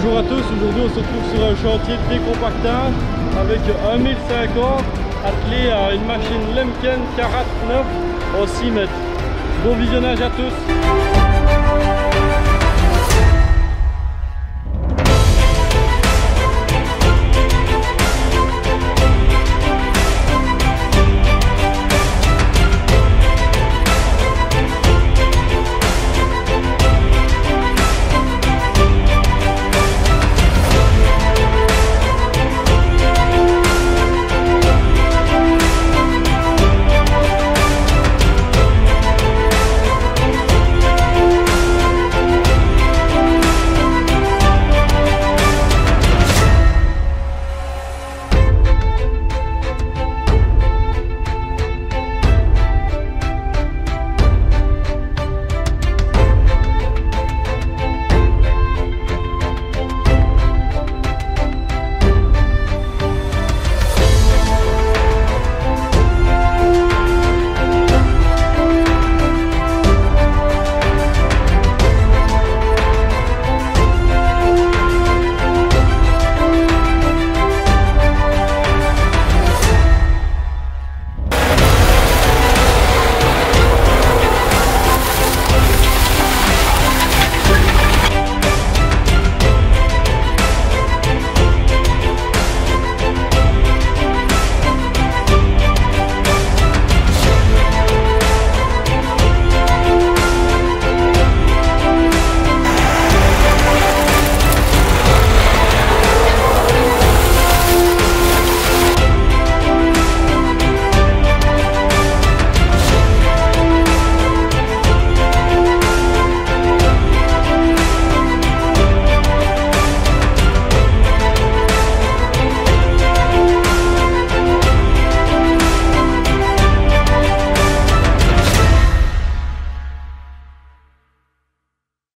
Bonjour à tous, aujourd'hui on se retrouve sur un chantier de décompactage avec un 1050 attelé à une machine Lemken 49 en 6 mètres. Bon visionnage à tous